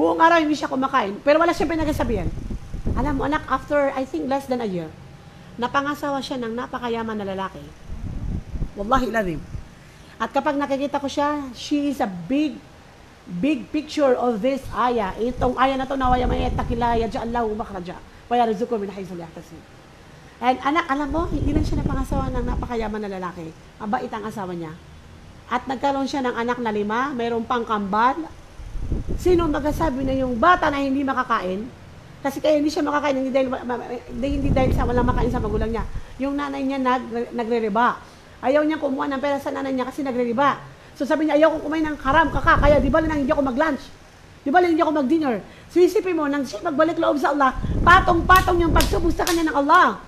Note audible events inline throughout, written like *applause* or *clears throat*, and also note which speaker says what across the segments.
Speaker 1: Buong araw hindi siya kumakain. Pero wala siyang pinagsasabihan. Alam mo, anak, after, I think, less than a year, napangasawa siya ng napakayaman na lalaki. Wallahi lazim. At kapag nakikita ko siya, she is a big, big picture of this aya. Itong aya na to, nawaya may takilaya, ja'allahu makhraja. Wa yarzuqu min haythu la. And anak, alam mo, hindi lang siya napangasawa ng napakayaman na lalaki. Mabait ang asawa niya. At nagkaroon siya ng anak na lima, mayroon pang kambal. Sino magsasabi na yung bata na hindi makakain? Kasi kaya hindi siya makakain, hindi dahil, hindi, dahil sa walang makain sa magulang niya. Yung nanay niya nag, nagre-riba. Ayaw niya kumuha ng pera sa nanay niya kasi nagre-riba. So sabi niya, ayaw ko kumain ng haram, kaka, kaya di ba lang hindi ako mag-lunch? Di ba lang hindi ako mag-dinner? So isipin mo, nang siya magbalik loob sa Allah, patong-patong yung pagsubok sa kanya ng Allah.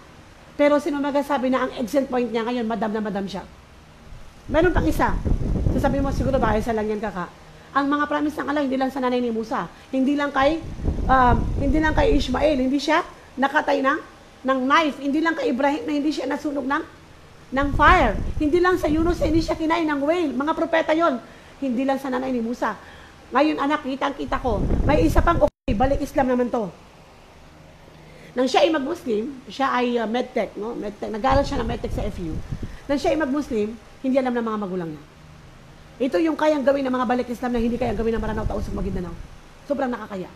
Speaker 1: Pero sino magsasabi na ang exit point niya ngayon, madam na madam siya. Meron pang isa. So sabi mo, siguro ba, isa lang yan kaka. Ang mga promise ng Allah, hindi lang sa nanay ni Musa. Hindi lang kay, um, hindi lang kay Ishmael. Hindi siya nakatay ng, ng knife. Hindi lang kay Ibrahim na hindi siya nasunog ng, ng fire. Hindi lang sa Yunus na hindi siya kinain ng whale. Mga propeta yon. Hindi lang sa nanay ni Musa. Ngayon anak, kitang-kita ko. May isa pang okay, balik Islam naman to. Nang siya ay mag-Muslim, siya ay uh, medtech, no? Medtech. Nag-aaral siya ng medtech sa FU. Nang siya ay mag-Muslim, hindi alam ng mga magulang niya. Ito yung kayang gawin ng mga balik Islam na hindi kayang gawin ng Maranao Tausog Maguindanao. Sobrang nakakaya.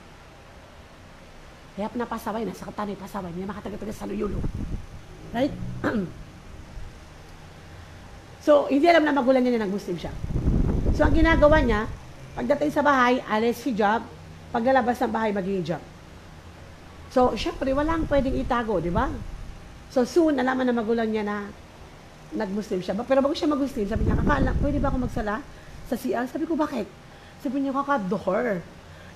Speaker 1: Kaya napasaway, nasa katanay pasaway, may makatagataga sa luyulo. Right? *clears throat* so, hindi alam na magulang niya na nag-Muslim siya. So, ang ginagawa niya, pagdating sa bahay, alis hijab, paglalabas ng bahay, maging hijab. So, syempre, walang pwedeng itago, di ba? So, soon, alaman na magulang niya na nag-Muslim siya. Pero bago siya mag-Muslim, sabi niya, kakala, pwede ba ako magsala sa CR? Sabi ko, bakit? Sabi niya, kaka-dohor.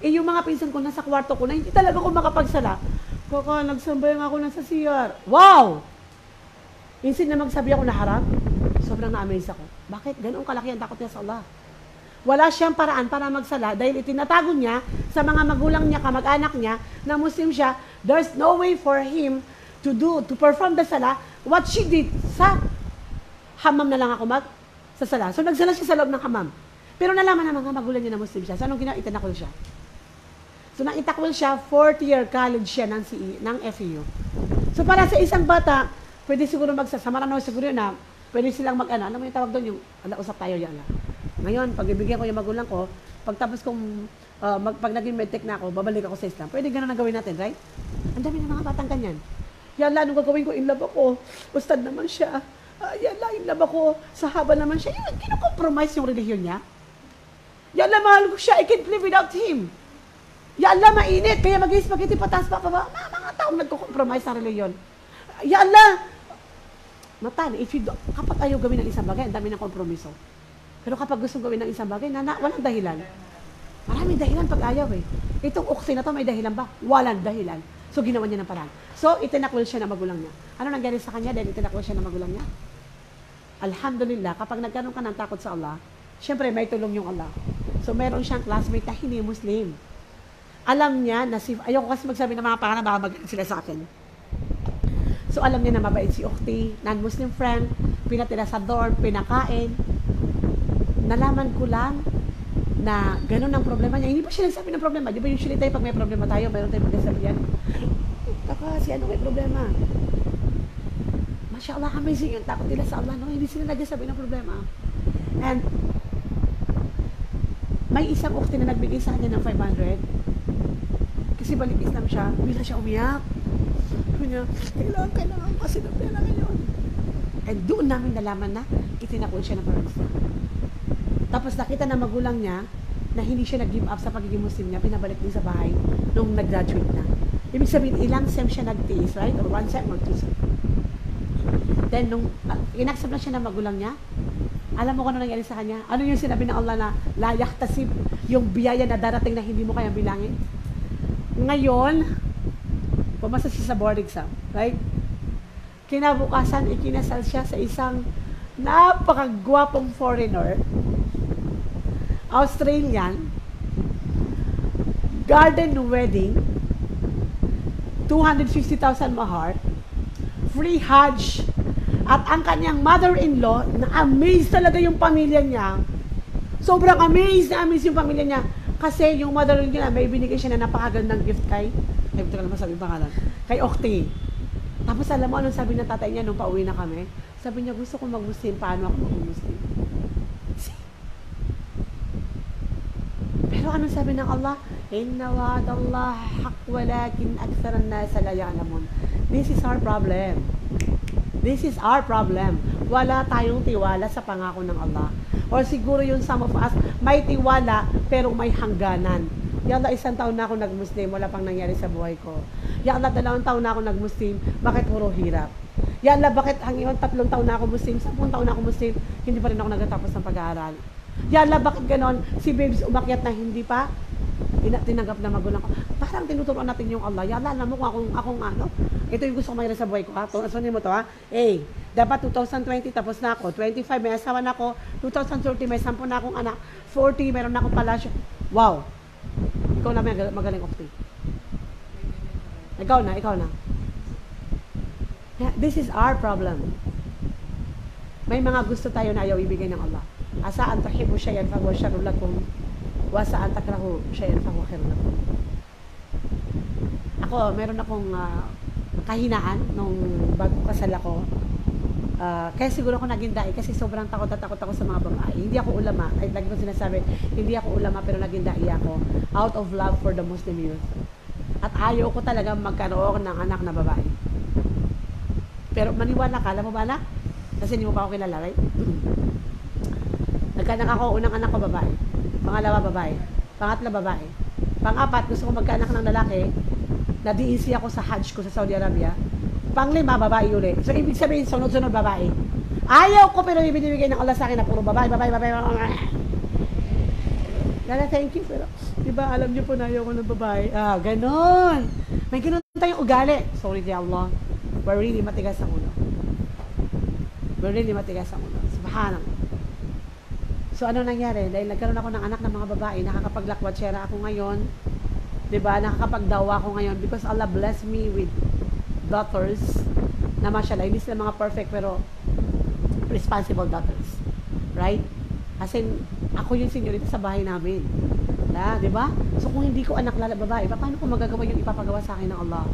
Speaker 1: Eh, yung mga pinsan ko nasa kwarto ko na hindi talaga ako makapagsala. Kaka, nagsambay ako na sa CR. Wow! Insin na magsabi ako na haram, sobrang na-amaze ako. Bakit? Ganoong kalaki ang takot niya sa Allah. Wala siyang paraan para magsala dahil itinatago niya sa mga magulang niya, kamag-anak niya, na Muslim siya, there's no way for him to do, to perform the salah, what she did sa hamam na lang ako mag sa sala. So nagsala siya sa loob ng hamam. Pero nalaman ng mga magulang niya na Muslim siya. So anong ginawa? Itinakol siya. So nang itakwil siya, fourth year college siya ng, CE, ng FEU. So para sa isang bata, pwede siguro magsasama na siguro na pwede silang mag-ano. Ano mo yung tawag doon? Yung, ala, usap tayo yan. Ngayon, pag ibigyan ko yung magulang ko, pagtapos kong, uh, mag, pag naging medtech na ako, babalik ako sa Islam. Pwede ganun ang gawin natin, right? Ang dami ng mga batang ganyan. Yan lang, nung gagawin ko, in love ako. Ustad naman siya. Uh, yan lang, in love ako. Sahaba naman siya. Yun, kinukompromise yung relihiyon niya. Yan lang, mahal ko siya. I can't live without him. Yan lang, mainit. Kaya mag spaghetti patas pa pa ba? Mga, mga taong nagko-compromise sa relihiyon. Yan lang. Matan, if you do, kapag ayaw gawin ng isang bagay, ang dami ng kompromiso. Pero kapag gusto gawin ng isang bagay, na, na walang dahilan. Maraming dahilan pag ayaw eh. Itong uksin na to, may dahilan ba? Walang dahilan. So, ginawa niya ng paraan. So, itinakwil siya ng magulang niya. Ano nangyari sa kanya dahil itinakwil siya ng magulang niya? Alhamdulillah, kapag nagkaroon ka ng takot sa Allah, syempre may tulong yung Allah. So, meron siyang classmate na hindi Muslim. Alam niya na si, ayoko kasi magsabi ng mga pangalan, baka mag sila sa akin. So, alam niya na mabait si Ukti, non-Muslim friend, pinatira sa dorm, pinakain. Nalaman ko lang na ganun ang problema niya. Hindi pa siya nagsabi ng problema. Di ba usually tayo pag may problema tayo, mayroon tayong pagkasabihan. Taka, si ano may problema? Masya Allah, amazing yung takot nila sa Allah. No? Hindi sila nagsasabi ng problema. And may isang ukti na nagbigay sa kanya ng 500. Kasi balik Islam siya, bila siya umiyak. Sabi niya, kailangan, kailangan kasi ng pera ngayon. And doon namin nalaman na itinakol siya ng parang. Tapos nakita na magulang niya na hindi siya nag-give up sa pagiging Muslim niya, pinabalik din sa bahay nung nag-graduate na. Ibig sabihin, ilang sem siya nag-tiis, right? Or one sem or two sem. Then, nung uh, inaccept na siya ng magulang niya, alam mo kung ano nangyari sa kanya? Ano yung sinabi ng Allah na layak tasib yung biyaya na darating na hindi mo kaya bilangin? Ngayon, pumasa siya sa board exam, right? Kinabukasan, ikinasal siya sa isang napakagwapong foreigner, Australian, garden wedding, 250,000 mahar, free Hajj, at ang kanyang mother-in-law, na amazed talaga yung pamilya niya. Sobrang amazed na amazed yung pamilya niya. Kasi yung mother niya, may binigay siya na napakagandang gift kay, ay, ito ka naman sabi pangalan, kay Okti. Tapos alam mo, anong sabi ng tatay niya nung pauwi na kami? Sabi niya, gusto ko mag-Muslim, paano ako mag-Muslim? Pero anong sabi ng Allah? Inna wa'adallah haq walakin akthar an-nas la ya'lamun. This is our problem. This is our problem. Wala tayong tiwala sa pangako ng Allah. Or siguro yung some of us, may tiwala pero may hangganan. Yala, isang taon na ako nag-Muslim, wala pang nangyari sa buhay ko. Yala, dalawang taon na ako nag-Muslim, bakit puro hirap? Yala, bakit hanggang tatlong taon na ako Muslim, sampung taon na ako Muslim, hindi pa rin ako nagatapos ng pag-aaral? Yala, bakit ganon? Si babes umakyat na hindi pa tinanggap na magulang ko. Parang tinuturuan natin yung Allah. Yala, alam mo kung akong, akong ano, ito yung gusto ko mangyari sa buhay ko. Ha? Sunin mo to ha. A, dapat 2020 tapos na ako. 25, may asawa na ako. 2030, may 10 na akong anak. 40, meron na akong palasyo. Wow. Ikaw na magaling, magaling opti. Ikaw na, ikaw na. This is our problem. May mga gusto tayo na ayaw ibigay ng Allah. Asa an tuhibu shay'an fa huwa sharrun lakum wa sa an takrahu shay'an fa huwa khairun lakum. Ako, meron akong uh, kahinaan nung bago kasal ako. Uh, kaya siguro ako naging dai kasi sobrang takot at takot ako sa mga babae. Hindi ako ulama. Ay, lagi ko sinasabi, hindi ako ulama pero naging dai ako out of love for the Muslim youth. At ayaw ko talaga magkaroon ng anak na babae. Pero maniwala ka, alam mo ba anak? Kasi hindi mo pa ako kilala, right? *clears throat* Nagkanak ako, unang anak ko babae. Pangalawa babae. Pangatla babae. Pangapat, gusto ko magkaanak ng lalaki. Na-DEC ako sa Hajj ko sa Saudi Arabia. Panglima, babae uli. So, ibig sabihin, sunod-sunod babae. Ayaw ko, pero ibinibigay ng Allah sa akin na puro babae, babae, babae, babae. Lala, thank you. Pero, di alam niyo po na ayaw ko ng babae. Ah, ganon. May ganon tayong ugali. Sorry, di Allah. We're really matigas ang ulo. We're really matigas ang ulo. Subhanallah. So, ano nangyari? Dahil nagkaroon ako ng anak ng mga babae, nakakapaglakwatsyera ako ngayon. ba diba? Nakakapagdawa ako ngayon because Allah bless me with daughters na mashallah, hindi sila mga perfect pero responsible daughters. Right? Kasi ako yung senyorita sa bahay namin. Na, di ba? So kung hindi ko anak lala babae, paano ko magagawa yung ipapagawa sa akin ng Allah?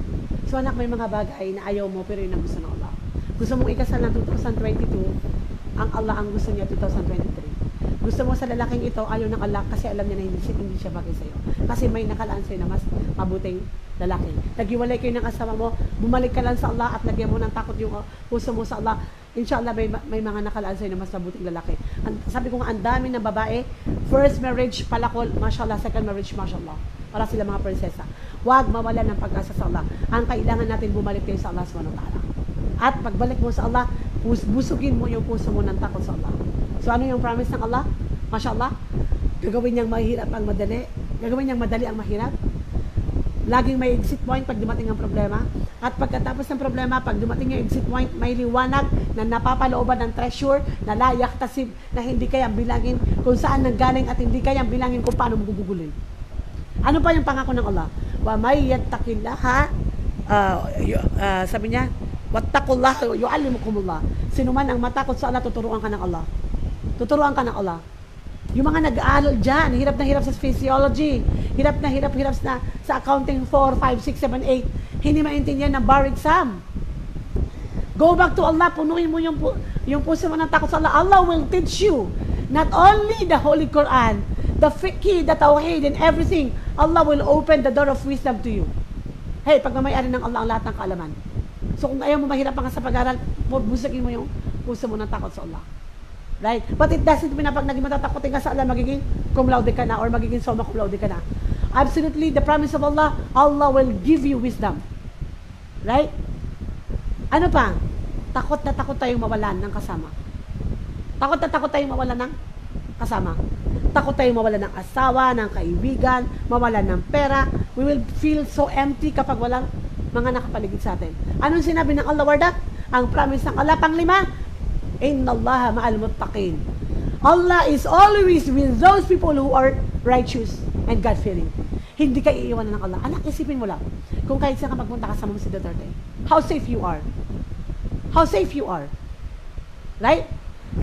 Speaker 1: So anak, may mga bagay na ayaw mo pero yun ang gusto ng Allah. Gusto mong ikasal ng 2022, ang Allah ang gusto niya 2023. Gusto mo sa lalaking ito, ayaw ng Allah kasi alam niya na hindi, hindi siya bagay sa'yo. Kasi may nakalaan sa'yo na mas mabuting lalaki. Naghiwalay kayo ng asawa mo, bumalik ka lang sa Allah at lagyan mo ng takot yung puso mo sa Allah. Inshallah, may, may mga nakalaan sa'yo na mas mabuting lalaki. Ang, sabi ko nga, ang dami ng babae, first marriage, palakol, mashallah, second marriage, mashallah. Para sila mga prinsesa. Huwag mawala ng pag-asa sa Allah. Ang kailangan natin bumalik kayo sa Allah subhanahu wa ta'ala. At pagbalik mo sa Allah, busugin mo yung puso mo ng takot sa Allah. So ano yung promise ng Allah? Mashallah, gagawin niyang mahirap ang madali. Gagawin niyang madali ang mahirap. Laging may exit point pag dumating ang problema. At pagkatapos ng problema, pag dumating yung exit point, may liwanag na napapalooban ng treasure, na layak tasib, na hindi kayang bilangin kung saan nanggaling at hindi kayang bilangin kung paano magugugulin. Ano pa yung pangako ng Allah? Wa may yattaqillaha, uh, uh, sabi niya, wattaqullah yu'allimukumullah. Sino man ang matakot sa Allah, tuturuan ka ng Allah. Tuturuan ka ng Allah. Yung mga nag-aaral dyan, hirap na hirap sa physiology, hirap na hirap, hirap na sa accounting 4, 5, 6, 7, 8, hindi maintindihan ng bar exam. Go back to Allah, punuin mo yung, yung puso mo ng takot sa Allah. Allah will teach you not only the Holy Quran, the fiqh, the tawhid, and everything. Allah will open the door of wisdom to you. Hey, pag mamayari ng Allah ang lahat ng kaalaman. So kung ayaw mo mahirap ka sa pag-aral, busagin mo yung puso mo ng takot sa Allah. Right? But it doesn't mean na pag naging matatakotin ka sa Allah, magiging cum laude ka na or magiging soma cum laude ka na. Absolutely, the promise of Allah, Allah will give you wisdom. Right? Ano pa? Takot na takot tayong mawalan ng kasama. Takot na takot tayong mawalan ng kasama. Takot tayong mawalan ng asawa, ng kaibigan, mawalan ng pera. We will feel so empty kapag walang mga nakapaligid sa atin. Anong sinabi ng Allah Warda? Ang promise ng Allah, panglima, Inna Allah ma'al muttaqin. Allah is always with those people who are righteous and God-fearing. Hindi ka iiwanan ng Allah. Anak, isipin mo lang. Kung kahit saan ka magpunta kasama mo si Duterte, how safe you are. How safe you are. Right?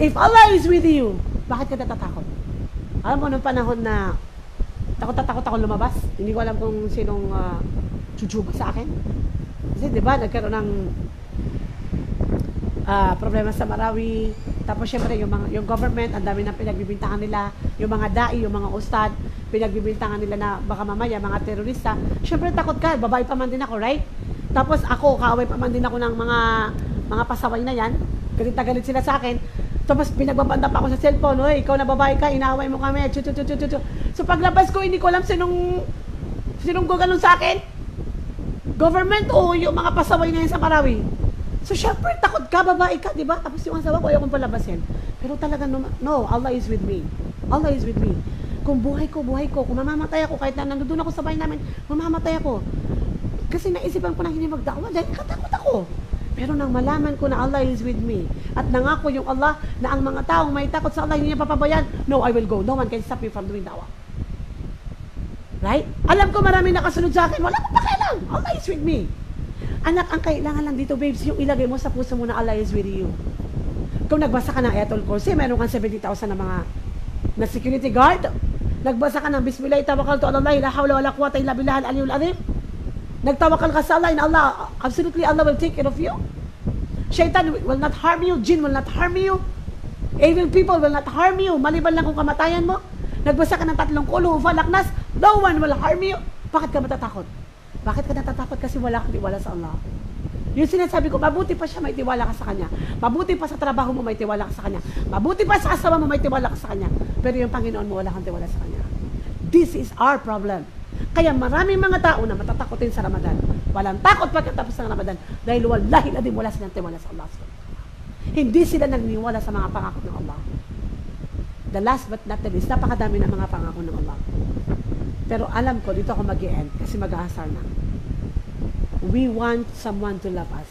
Speaker 1: If Allah is with you, bakit ka natatakot? Alam mo, nung panahon na Takot na takot ako lumabas. Hindi ko alam kung sinong uh, sa akin. Kasi di ba, nagkaroon ng ah, problema sa Marawi. Tapos syempre yung mga yung government, ang dami nang pinagbibintangan nila, yung mga dai, yung mga ustad, pinagbibintangan nila na baka mamaya mga terorista. Syempre takot ka, babae pa man din ako, right? Tapos ako, kaaway pa man din ako ng mga mga pasaway na yan. Galit na galit sila sa akin. Tapos pinagbabanda pa ako sa cellphone, Hoy, ikaw na babae ka, inaaway mo kami. Chu, chu, chu, chu, chu, chu. So paglabas ko, hindi ko alam sinong sinong guganon sa akin. Government o yung mga pasaway na yan sa Marawi. So, syempre, takot ka, babae ka, di ba? Tapos yung asawa ko, ayaw kong palabasin. Pero talaga, no, no, Allah is with me. Allah is with me. Kung buhay ko, buhay ko. Kung mamamatay ako, kahit na nandun ako sa bahay namin, mamamatay ako. Kasi naisipan ko na hindi magdakwa dahil katakot ako. Pero nang malaman ko na Allah is with me at nangako yung Allah na ang mga taong may takot sa Allah hindi niya papabayaan, no, I will go. No one can stop me from doing dawah. Right? Alam ko marami nakasunod sa akin. Wala akong pakialam. Allah is with me. Anak, ang kailangan lang dito, babes, yung ilagay mo sa puso mo na Allah is with you. Kung nagbasa ka ng Ayatul Kursi, meron kang 70,000 na mga na security guard. Nagbasa ka ng Bismillah, tawakal to Allah, la hawla wala quwata illa billah al-aliyul azim. Nagtawakal ka sa Allah, Allah, absolutely Allah will take care of you. Shaitan will not harm you, jinn will not harm you. Evil people will not harm you, maliban lang kung kamatayan mo. Nagbasa ka ng tatlong kulo, falaknas, no one will harm you. Bakit ka matatakot? Bakit ka natatakot? Kasi wala kang tiwala sa Allah. Yung sinasabi ko, mabuti pa siya may tiwala ka sa kanya. Mabuti pa sa trabaho mo may tiwala ka sa kanya. Mabuti pa sa asawa mo may tiwala ka sa kanya. Pero yung Panginoon mo wala kang tiwala sa kanya. This is our problem. Kaya maraming mga tao na matatakotin sa Ramadan. Walang takot pagkatapos ng Ramadan dahil wallahi na din wala silang tiwala sa Allah. Hindi sila nagniwala sa mga pangako ng Allah. The last but not the least, napakadami ng mga pangako ng Allah. Pero alam ko, dito ako mag end kasi mag-aasar na. We want someone to love us.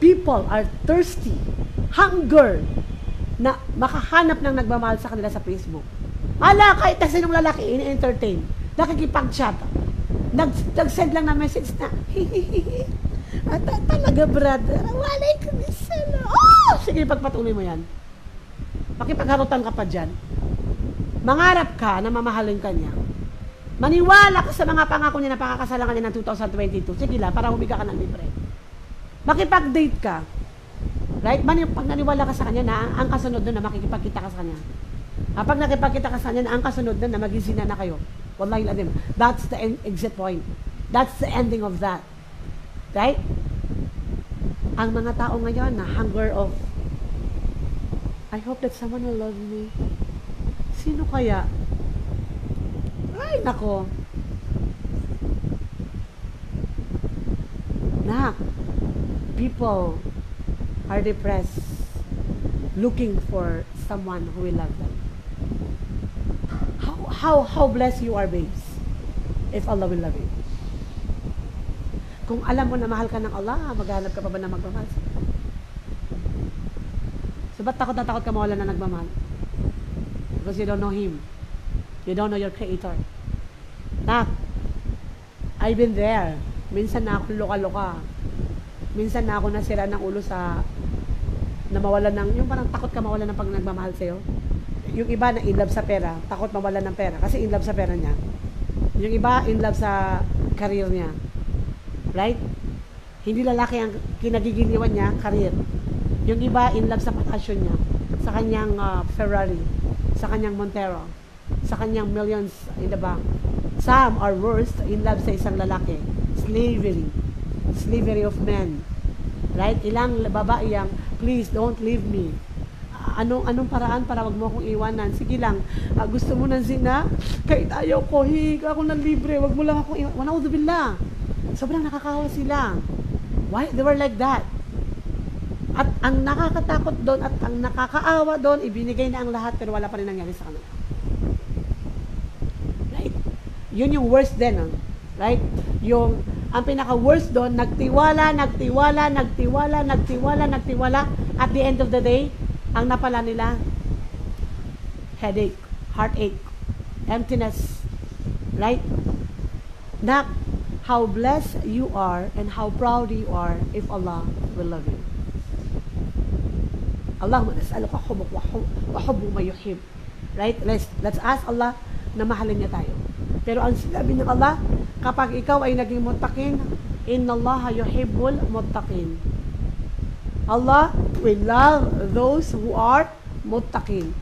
Speaker 1: People are thirsty, hunger, na makahanap ng nagmamahal sa kanila sa Facebook. Ala, kahit na sinong lalaki, in-entertain, nakikipag-chat, nag, nag-send lang ng message na, at talaga, brother, walaikum salam. Oh! Sige, pagpatuloy mo yan. Pakipagharutan ka pa dyan. Mangarap ka na mamahalin ka niya. Maniwala ka sa mga pangako niya na pakakasalan ka niya ng 2022. Sige lang, para humiga ka ng libre. Makipag-date ka. Right? Mani, pag naniwala ka sa kanya na ang kasunod doon na makikipagkita ka sa kanya. Kapag nakipagkita ka sa kanya na ang kasunod doon na magizina na kayo. Wallahi ladim. That's the end, exit point. That's the ending of that. Right? Ang mga tao ngayon na hunger of I hope that someone will love me. Sino kaya? Nako. Nak, people are depressed looking for someone who will love them. How, how, how blessed you are, babes, if Allah will love you. Kung alam mo na mahal ka ng Allah, maghanap ka pa ba na magmamahal? So, ba't takot na takot ka mawala na nagmamahal? Because you don't know Him. You don't know your Creator. Nak, I've been there. Minsan na ako loka-loka. Minsan na ako nasira ng ulo sa na mawala ng, yung parang takot ka mawala ng pag nagmamahal sa'yo. Yung iba na in love sa pera, takot mawala ng pera kasi in love sa pera niya. Yung iba in love sa career niya. Right? Hindi lalaki ang kinagigiliwan niya, career. Yung iba in love sa passion niya, sa kanyang uh, Ferrari, sa kanyang Montero, sa kanyang millions in the bank. Some are worst in love sa isang lalaki. Slavery. Slavery of men. Right? Ilang babae yang, please don't leave me. Anong anong paraan para wag mo akong iwanan? Sige lang. ah, gusto mo ng zina? Kahit ayaw ko, higa ako ng libre. Wag mo lang akong iwanan. Wala billah. Sobrang nakakawa sila. Why? They were like that. At ang nakakatakot doon at ang nakakaawa doon, ibinigay na ang lahat pero wala pa rin nangyari sa kanila. Right? Yun yung worst din. ah. Right? Yung, ang pinaka-worst doon, nagtiwala, nagtiwala, nagtiwala, nagtiwala, nagtiwala. At the end of the day, ang napala nila, headache, heartache, emptiness. Right? Nak, how blessed you are and how proud you are if Allah will love you. Allahumma nas'aluka hubuk wa hub- wa hubbu ma yuhib. Right? Let's, let's ask Allah na mahalin niya tayo. Pero ang sinabi ng Allah, kapag ikaw ay naging mutakin, Inna Allah yuhibbul muttaqin. Allah will love those who are muttaqin.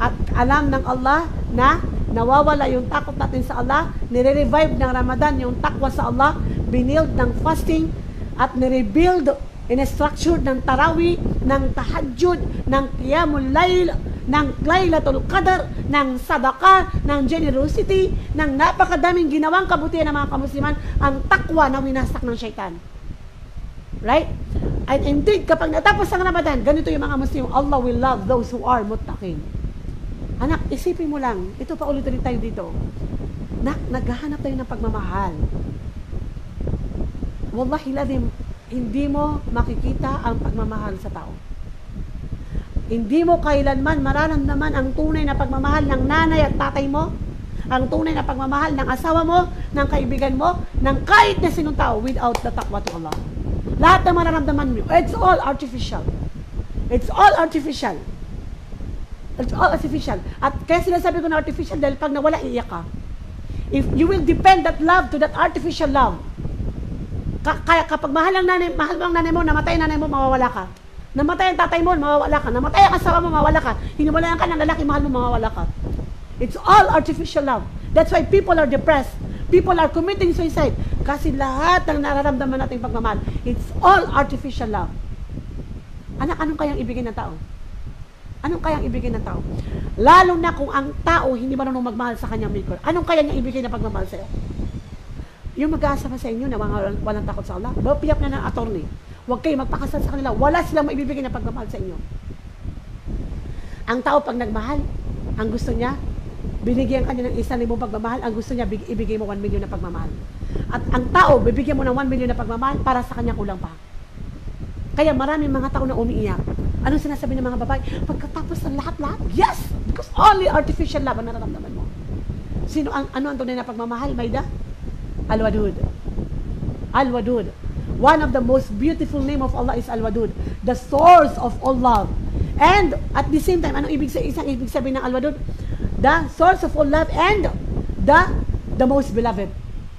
Speaker 1: At alam ng Allah na nawawala yung takot natin sa Allah, nire-revive ng Ramadan yung takwa sa Allah, binild ng fasting, at nire-build, in-structure ng tarawi, ng tahajjud, ng qiyamul layl, ng laylatul qadr, ng sadaka, ng generosity, ng napakadaming ginawang kabutihan ng mga kamusliman, ang takwa na winasak ng syaitan. Right? And indeed, kapag natapos ang Ramadan, ganito yung mga Muslim, Allah will love those who are muttaqin. Anak, isipin mo lang, ito pa ulit-ulit tayo dito. Nak, naghahanap tayo ng pagmamahal. Wallahi ladim, hindi mo makikita ang pagmamahal sa tao. Hindi mo kailanman mararamdaman ang tunay na pagmamahal ng nanay at tatay mo, ang tunay na pagmamahal ng asawa mo, ng kaibigan mo, ng kahit na sinong tao without the taqwa to Allah. Lahat ng mararamdaman mo, it's all artificial. It's all artificial. It's all artificial. At kaya sinasabi ko na artificial dahil pag nawala, iiyak ka. If you will depend that love to that artificial love, ka- kaya kapag mahal ang nanay, mahal mo ang nanay mo, namatay ang nanay mo, mawawala ka. Namatay ang tatay mo, mawawala ka. Namatay ang asawa mo, mawawala ka. Hinimulayan ka ng lalaki, mahal mo, mawawala ka. It's all artificial love. That's why people are depressed. People are committing suicide. Kasi lahat ng nararamdaman nating pagmamahal, it's all artificial love. Anak, anong kayang ibigay ng tao? Anong kayang ibigay ng tao? Lalo na kung ang tao hindi marunong magmahal sa kanyang maker. Anong kaya niya ibigay na pagmamahal sa'yo? Yung mag-aasa pa sa inyo na walang, walang takot sa Allah, mapiyap na ng attorney. Huwag kayo magpakasal sa kanila. Wala silang maibibigay na pagmamahal sa inyo. Ang tao pag nagmahal, ang gusto niya, binigyan ka niya ng isang libong pagmamahal, ang gusto niya, big, ibigay mo 1 million na pagmamahal. At ang tao, bibigyan mo ng 1 million na pagmamahal para sa kanya kulang pa. Kaya maraming mga tao na umiiyak. Anong sinasabi ng mga babae? Pagkatapos ng lahat-lahat, yes! Because only artificial love ang nararamdaman mo. Sino ang, ano ang tunay na pagmamahal, Maida? Al-Wadud. Al-Wadud. One of the most beautiful name of Allah is Al-Wadud. The source of all love. And at the same time, anong ibig sabihin, isang ibig sabihin ng Al-Wadud? The source of all love and the the most beloved.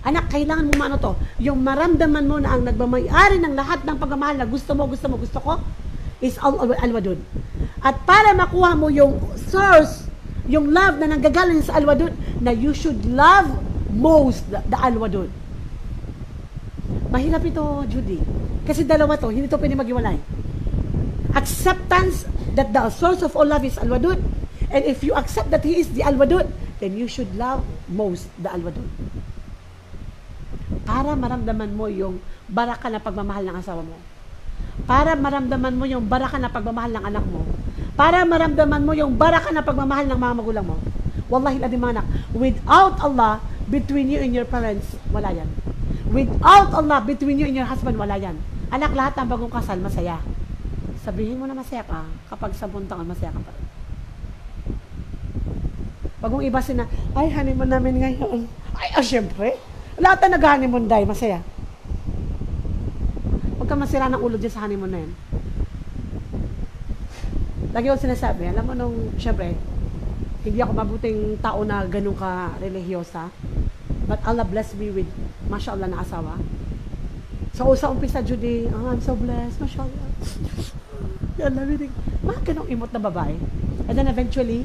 Speaker 1: Anak, kailangan mo maano to. Yung maramdaman mo na ang nagmamayari ng lahat ng pagmamahal na gusto mo, gusto mo, gusto ko, is Al- Al-Wadud. At para makuha mo yung source, yung love na nanggagaling sa Al-Wadud, na you should love most the, the Al-Wadud. Mahirap ito, Judy. Kasi dalawa to, hindi to pwede maghiwalay. Acceptance that the source of all love is Al-Wadud. And if you accept that He is the Al-Wadud, then you should love most the Al-Wadud. Para maramdaman mo yung baraka na pagmamahal ng asawa mo. Para maramdaman mo yung baraka na pagmamahal ng anak mo. Para maramdaman mo yung baraka na pagmamahal ng mga magulang mo. Wallahi ladim mga anak, without Allah, between you and your parents, wala yan. Without Allah, between you and your husband, wala yan. Anak, lahat ng bagong kasal, masaya. Sabihin mo na masaya ka, kapag sampung taon, masaya ka pa rin. Iba sina, ay, honeymoon namin ngayon. Ay, ah, syempre. Lahat na nag-honeymoon dahil masaya. Huwag ka masira ng ulo dyan sa honeymoon na yan. Lagi ko sinasabi, alam mo nung, syempre, hindi ako mabuting tao na ganun ka religyosa. But Allah bless me with, mashallah, na asawa. So, sa umpisa, Judy, oh, I'm so blessed, mashallah. *laughs* Yan, naminig. Mga ganong imot na babae. And then eventually,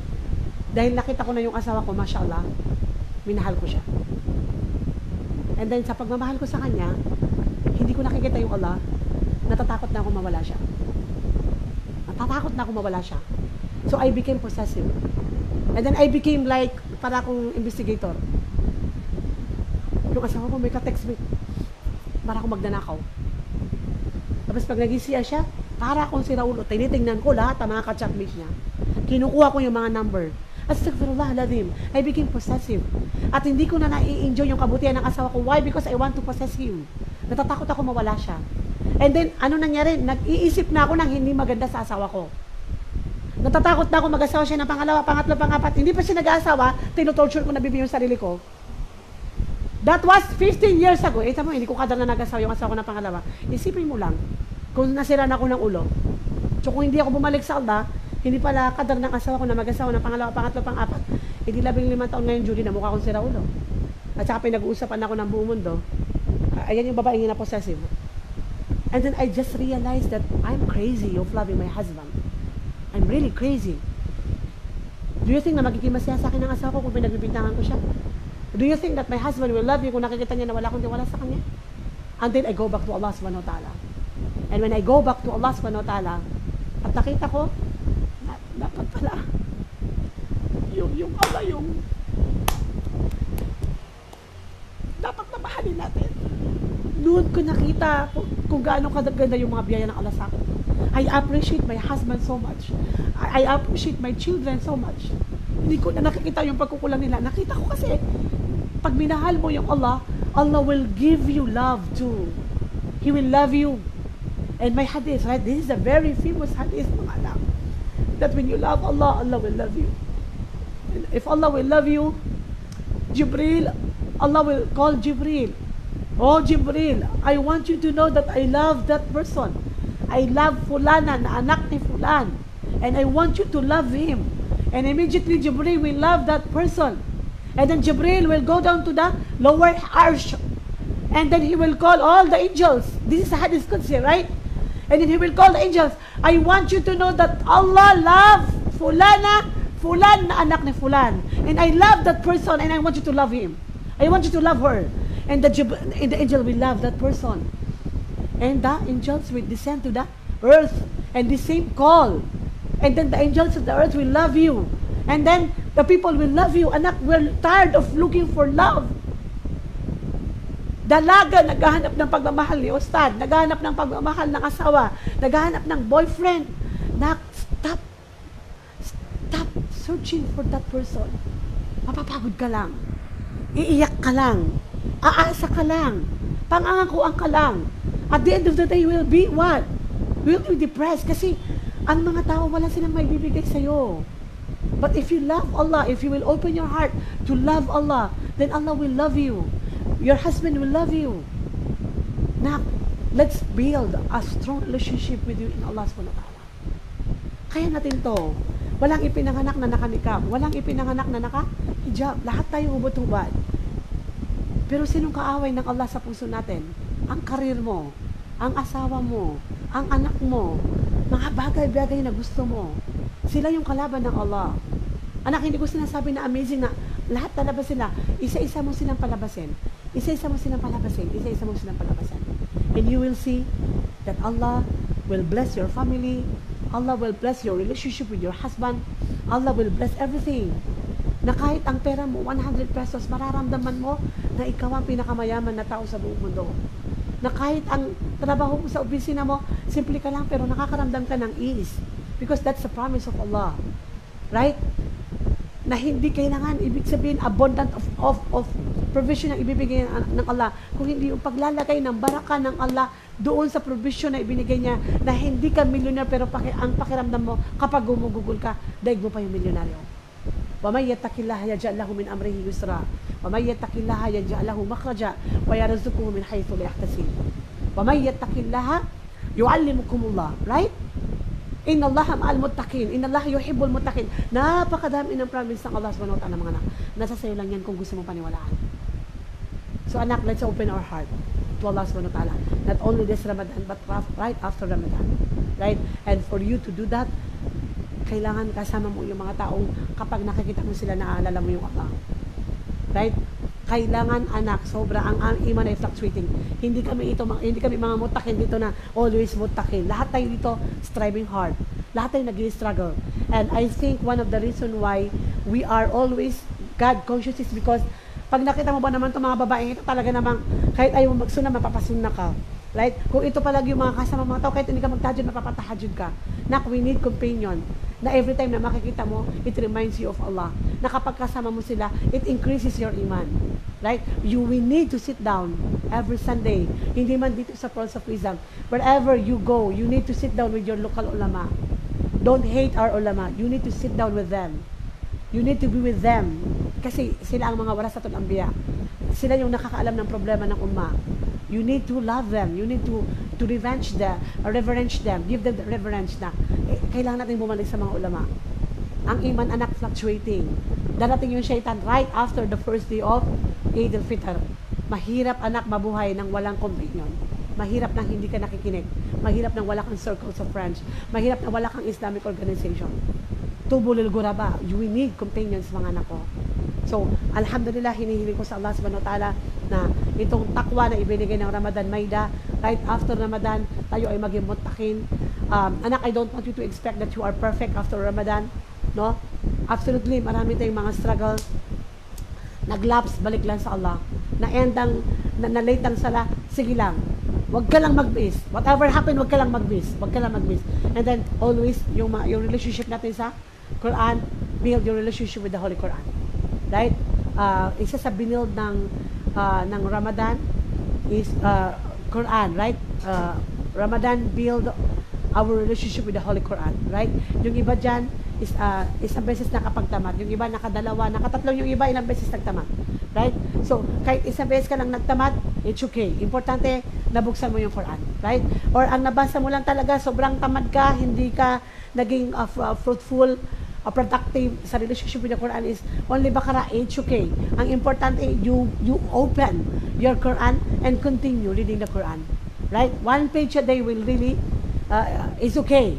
Speaker 1: dahil nakita ko na yung asawa ko, mashallah, minahal ko siya. And then sa pagmamahal ko sa kanya, hindi ko nakikita yung Allah, natatakot na ako mawala siya. Natatakot na ako mawala siya. So I became possessive. And then I became like, para akong investigator. Yung asawa ko may ka-text me. Para akong magnanakaw. Tapos pag nag-CR siya, para akong si Raulo, tinitingnan ko lahat ang mga ka-chatmates niya. Kinukuha ko yung mga number. Astaghfirullah alazim. I became possessive. At hindi ko na nai-enjoy yung kabutihan ng asawa ko. Why? Because I want to possess him. Natatakot ako mawala siya. And then, ano nangyari? Nag-iisip na ako ng hindi maganda sa asawa ko. Natatakot na ako mag-asawa siya ng pangalawa, pangatlo, pangapat. Hindi pa siya nag-aasawa, tinutorture ko na bibi yung sarili ko. That was 15 years ago. Eh, mo, hindi ko kadar na nag-asawa yung asawa ko ng pangalawa. Isipin mo lang, kung nasira na ako ng ulo. So, kung hindi ako bumalik sa alda, hindi pala kadar ng asawa ko na mag-asawa ng pangalawa, pangatlo, pang-apat. Hindi labing limang taon ngayon, Judy, na mukha akong sira ulo. at saka pinag-uusapan ako ng buong mundo, ayan yung babaeng na possessive. And then I just realized that I'm crazy of loving my husband. I'm really crazy. Do you think na magiging masaya sa akin ng asawa ko kung pinagbibintangan ko siya? Do you think that my husband will love me kung nakikita niya na wala akong tiwala sa kanya? Until I go back to Allah subhanahu wa ta'ala. And when I go back to Allah subhanahu wa ta'ala, at nakita ko, na, dapat pala, yung, yung Allah, yung, dapat na mahalin natin. Doon ko nakita kung, kung gaano kadaganda yung mga biyaya ng Allah sa akin. I appreciate my husband so much. I, I appreciate my children so much. Hindi ko na nakikita yung pagkukulang nila. Nakita ko kasi, pag minahal mo yung Allah, Allah will give you love too. He will love you. And my hadith, right? This is a very famous hadith, mga anak. That when you love Allah, Allah will love you. And if Allah will love you, Jibril, Allah will call Jibril. Oh, Jibril, I want you to know that I love that person. I love fulana na anak ni fulan. And I want you to love him. And immediately Jibril will love that person. And then Jibril will go down to the lower arsh. And then he will call all the angels. This is Hadith Qudsi, right? And then he will call the angels. I want you to know that Allah love fulana, fulan na anak ni fulan. And I love that person and I want you to love him. I want you to love her. And the, and the angel will love that person. And the angels will descend to the earth and the same call. And then the angels of the earth will love you. And then the people will love you. Anak, we're tired of looking for love. Dalaga, naghahanap ng pagmamahal ni Ustad, naghahanap ng pagmamahal ng asawa, naghahanap ng boyfriend. Nak, stop. Stop searching for that person. Mapapagod ka lang. Iiyak ka lang. Aasa ka lang. Pangangakuan ka lang. At the end of the day, will be what? Will be depressed kasi ang mga tao wala silang may bibigay sa'yo. But if you love Allah, if you will open your heart to love Allah, then Allah will love you. Your husband will love you. Now, let's build a strong relationship with you in Allah subhanahu wa ta'ala. Kaya natin to. Walang ipinanganak na nakanikab. Walang ipinanganak na naka-hijab. Lahat tayo hubot-hubad. Pero sinong kaaway ng Allah sa puso natin? Ang karir mo, ang asawa mo, ang anak mo, mga bagay-bagay na gusto mo. Sila yung kalaban ng Allah. Anak, hindi ko sinasabi na amazing na lahat talabas sila. Isa-isa mo silang palabasin. Isa-isa mo silang palabasin. Isa-isa mo silang palabasin. And you will see that Allah will bless your family. Allah will bless your relationship with your husband. Allah will bless everything. Na kahit ang pera mo, 100 pesos, mararamdaman mo na ikaw ang pinakamayaman na tao sa buong mundo. Na kahit ang trabaho mo sa opisina mo, simple ka lang pero nakakaramdam ka ng ease. Because that's the promise of Allah. Right? na hindi kailangan ibig sabihin abundant of of of provision ang ibibigay ng Allah kung hindi yung paglalagay ng baraka ng Allah doon sa provision na ibinigay niya na hindi ka milyonaryo pero paki, ang pakiramdam mo kapag gumugugol ka daig mo pa yung milyonaryo wa may yattaqillaha yaj'al lahu min amrihi yusra wa may yattaqillaha yaj'al lahu makhraja wa yarzuquhu min haythu la yahtasib wa may yattaqillaha yu'allimukumullah right Inna Allah ma'al muttaqin. Inna Allah yuhibbul muttaqin. Napakadami ng promise ng Allah subhanahu wa ta'ala mga anak. Nasa sayo lang yan kung gusto mong paniwalaan. So anak, let's open our heart to Allah subhanahu wa ta'ala. Not only this Ramadan, but right after Ramadan. Right? And for you to do that, kailangan kasama mo yung mga taong kapag nakikita mo sila, naaalala mo yung Allah. Right? Kailangan anak sobra ang, ang iman ay fluctuating hindi kami ito hindi kami mga mutakin dito na always mutakin lahat tayo dito striving hard lahat tayo nag-struggle and I think one of the reason why we are always God conscious is because pag nakita mo ba naman itong mga babaeng ito talaga namang kahit ayaw mo magsuna mapapasunna ka Right? Kung ito palag yung mga kasama mga tao, kahit hindi ka magtajud, mapapatahajud ka. Nak, we need companion. Na every time na makikita mo, it reminds you of Allah. Na kapag kasama mo sila, it increases your iman. Right? You we need to sit down every Sunday. Hindi man dito sa Pearls of Wisdom. Wherever you go, you need to sit down with your local ulama. Don't hate our ulama. You need to sit down with them. You need to be with them. Kasi sila ang mga warasatul anbiya. Sila yung nakakaalam ng problema ng umma. You need to love them. You need to to revenge them, reverence them. Give them the reverence na eh, kailangan natin bumalik sa mga ulama. Ang iman anak fluctuating. Darating yung shaitan right after the first day of Eid al-Fitr. Mahirap anak mabuhay ng walang companion. Mahirap nang hindi ka nakikinig. Mahirap nang wala kang circles of friends. Mahirap nang wala kang Islamic organization. Tubulil guraba. You need companions mga anak ko. So, alhamdulillah, hinihiling ko sa Allah subhanahu wa ta'ala na itong takwa na ibinigay ng Ramadan Maida, right after Ramadan, tayo ay maging mutakin. Um, anak, I don't want you to expect that you are perfect after Ramadan. No? Absolutely, marami tayong mga struggle. Naglaps, balik lang sa Allah. Na-endang, na na-late ang sala, sige lang. Huwag ka lang mag-miss. Whatever happened, huwag ka lang mag-miss. Huwag ka lang mag-miss. And then, always, yung, yung relationship natin sa Quran, build your relationship with the Holy Quran. Right? Uh, isa sa binild ng, uh, ng Ramadan is uh, Quran, right? Uh, Ramadan build our relationship with the Holy Quran, right? Yung iba dyan, is uh, isang beses nakapagtamad. Yung iba nakadalawa, nakatatlong yung iba ilang beses nagtamad. Right? So, kahit isang beses ka lang nagtamad, it's okay. Importante, nabuksan mo yung Quran. Right? Or ang nabasa mo lang talaga, sobrang tamad ka, hindi ka naging uh, fruitful, uh, productive sa relationship with the Quran is only bakara, it's okay. Ang importante, you, you open your Quran and continue reading the Quran. Right? One page a day will really, uh, is okay.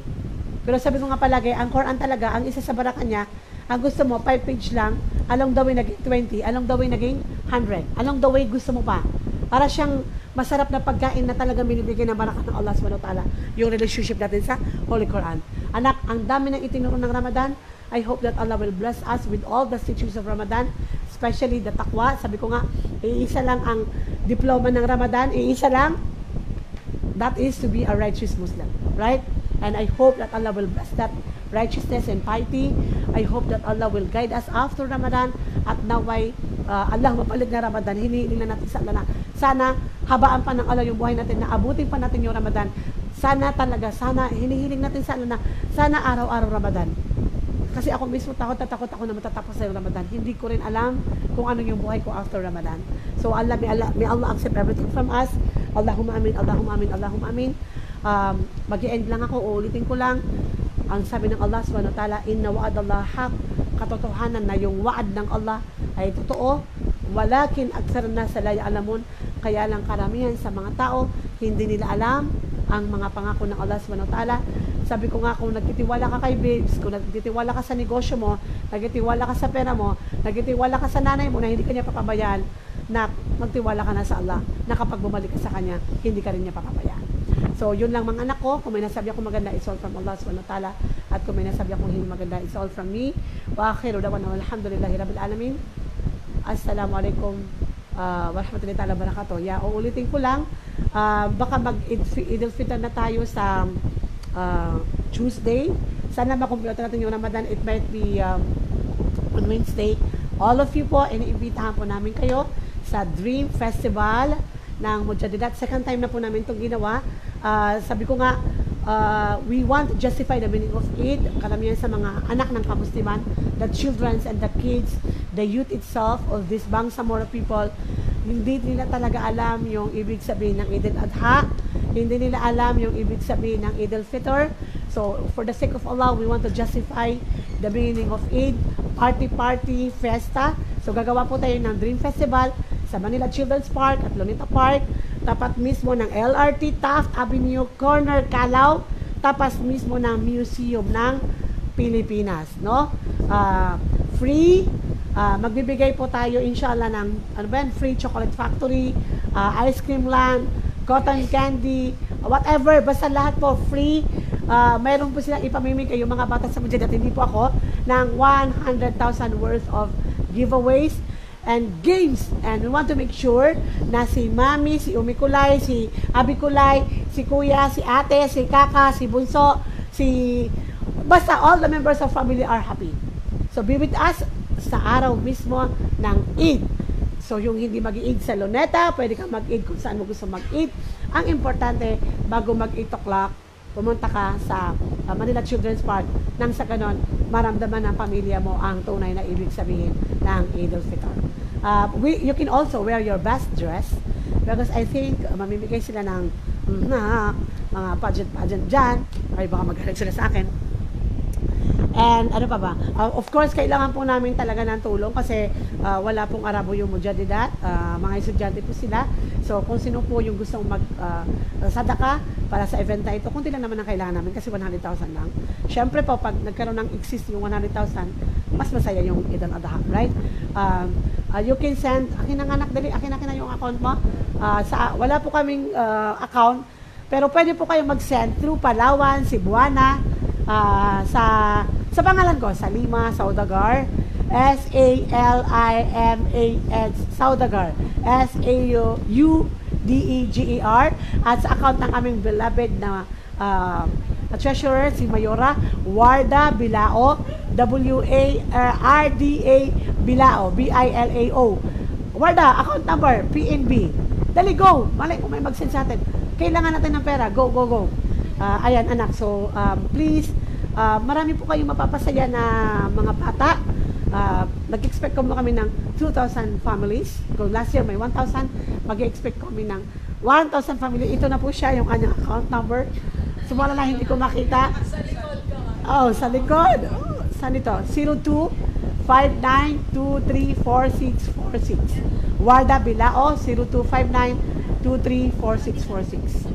Speaker 1: Pero sabi ko nga palagi, ang Quran talaga, ang isa sa baraka niya, ang gusto mo, 5 page lang, along the way naging 20, along the way naging 100, along the way gusto mo pa. Para siyang masarap na pagkain na talagang binibigay ng baraka ng Allah subhanahu wa ta'ala, yung relationship natin sa Holy Quran. Anak, ang dami ng itinuro ng Ramadan, I hope that Allah will bless us with all the teachings of Ramadan, especially the taqwa. Sabi ko nga, iisa lang ang diploma ng Ramadan, iisa lang, that is to be a righteous Muslim. Right? And I hope that Allah will bless that righteousness and piety. I hope that Allah will guide us after Ramadan at naway uh, Allah mapalit na Ramadan. Hinihiling na natin sa Allah na sana habaan pa ng Allah yung buhay natin, na abutin pa natin yung Ramadan. Sana talaga, sana hinihiling natin sa Allah na sana araw-araw Ramadan. Kasi ako mismo takot na takot ako na matatapos sa Ramadan. Hindi ko rin alam kung ano yung buhay ko after Ramadan. So Allah, may Allah, may Allah accept everything from us. Allahumma amin, Allahumma amin, Allahumma amin um, mag-end lang ako, uulitin ko lang, ang sabi ng Allah subhanahu wa ta'ala, inna wa'ad Allah haq, katotohanan na yung wa'ad ng Allah ay totoo, walakin aksar na sa alamun, kaya lang karamihan sa mga tao, hindi nila alam ang mga pangako ng Allah subhanahu wa ta'ala. Sabi ko nga, kung nagtitiwala ka kay babes, kung nagtitiwala ka sa negosyo mo, nagtitiwala ka sa pera mo, nagtitiwala ka sa nanay mo na hindi kanya papabayaan, na magtiwala ka na sa Allah, na kapag bumalik ka sa Kanya, hindi ka rin niya papabayaan. So, yun lang mga anak ko. Kung may nasabi ako maganda, it's all from Allah subhanahu wa ta'ala. At kung may nasabi ako hindi maganda, it's all from me. Wa akhiru dawan wa alhamdulillahi rabbil alamin. Assalamualaikum uh, warahmatullahi ta'ala barakatuh. Yeah, uulitin ko lang. Uh, baka mag-Eid al-Fitr na tayo sa uh, Tuesday. Sana makumpleto natin yung Ramadan. It might be um, on Wednesday. All of you po, iniimbitahan po namin kayo sa Dream Festival ng Mujadidat. Second time na po namin itong ginawa. Uh, sabi ko nga, uh, we want to justify the meaning of Eid, karamihan sa mga anak ng kamusliman, the children and the kids, the youth itself of this Bangsamoro people, hindi nila talaga alam yung ibig sabihin ng Eid al-Adha, hindi nila alam yung ibig sabihin ng Eid al-Fitr. So, for the sake of Allah, we want to justify the meaning of Eid, party-party, festa. So, gagawa po tayo ng Dream Festival sa Manila Children's Park at Lunita Park, tapat mismo ng LRT Taft Avenue Corner, Calao, tapas mismo ng Museum ng Pilipinas, no? Uh, free uh, magbibigay po tayo inshallah ng ano ba yan, free chocolate factory, uh, ice cream land, cotton candy, whatever, basta lahat po free. Uh, mayroon po silang ipamimigay yung mga bata sa Mujahid at hindi po ako ng 100,000 worth of giveaways and games. And we want to make sure na si Mami, si Umikulay, si Abikulay, si Kuya, si Ate, si Kaka, si Bunso, si... Basta all the members of family are happy. So be with us sa araw mismo ng Eid. So yung hindi mag-eid sa Luneta, pwede kang mag-eid kung saan mo gusto mag-eid. Ang importante, bago mag-8 o'clock, pumunta ka sa uh, Manila Children's Park nang sa ganon maramdaman ng pamilya mo ang tunay na ibig sabihin ng Eid al-Fitr. Uh, we, you can also wear your best dress because I think uh, mamimigay sila ng mm, mga pageant-pageant dyan ay baka magalit sila sa akin. And ano pa ba? Uh, of course, kailangan po namin talaga ng tulong kasi uh, wala pong Arabo yung mujadidat. Uh, mga estudyante po sila. So, kung sino po yung gustong mag uh, sadaka para sa event na ito, kunti lang naman ang kailangan namin kasi 100,000 lang. Siyempre po, pag nagkaroon ng exist yung 100,000, mas masaya yung Eid al-Adha, right? Um, uh, you can send, akin ang anak, dali, akin akin na yung account mo. Uh, sa, wala po kaming uh, account, pero pwede po kayong mag-send through Palawan, Cebuana, uh, sa sa pangalan ko, Salima Saudagar, S-A-L-I-M-A-S Saudagar, S-A-U-D-E-G-E-R, at sa account ng aming beloved na uh, treasurer, si Mayora Warda Bilao, W-A-R-D-A Bilao, B-I-L-A-O. Warda, account number, PNB. Dali, go! Malay mo may mag-send sa atin. Kailangan natin ng pera. Go, go, go. Uh, ayan, anak. So, um, please, uh, marami po kayong mapapasaya na mga bata. Uh, nag-expect ko kami ng 2,000 families. Kung last year may 1,000, mag-expect kami ng 1,000 family. Ito na po siya, yung kanyang account number. Sumala lang hindi ko makita. Oh, sa likod. Oh, saan ito? 02 59234646. Warda Bilao 0259234646.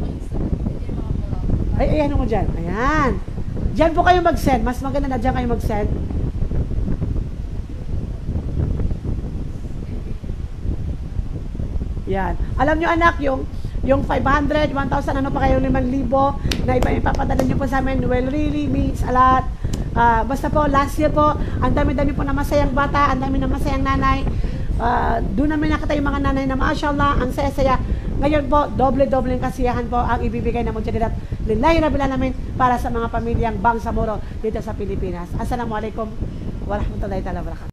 Speaker 1: Ay, ay, ano mo dyan? Ayan. Diyan po kayo mag-send. Mas maganda na dyan kayo mag-send. Yan. Alam nyo anak, yung yung 500, 1,000, ano pa kayo, 5,000 na ipa ipapadala nyo po sa amin will really means a lot. Uh, basta po, last year po, ang dami-dami po na masayang bata, ang dami na masayang nanay. Uh, doon namin nakita yung mga nanay na mashallah, ang saya-saya. Ngayon po, doble-doble kasiyahan po ang ibibigay ng Mujadidat Lillahi Rabbil Alamin para sa mga pamilyang Bangsamoro dito sa Pilipinas. Assalamualaikum warahmatullahi taala wabarakatuh.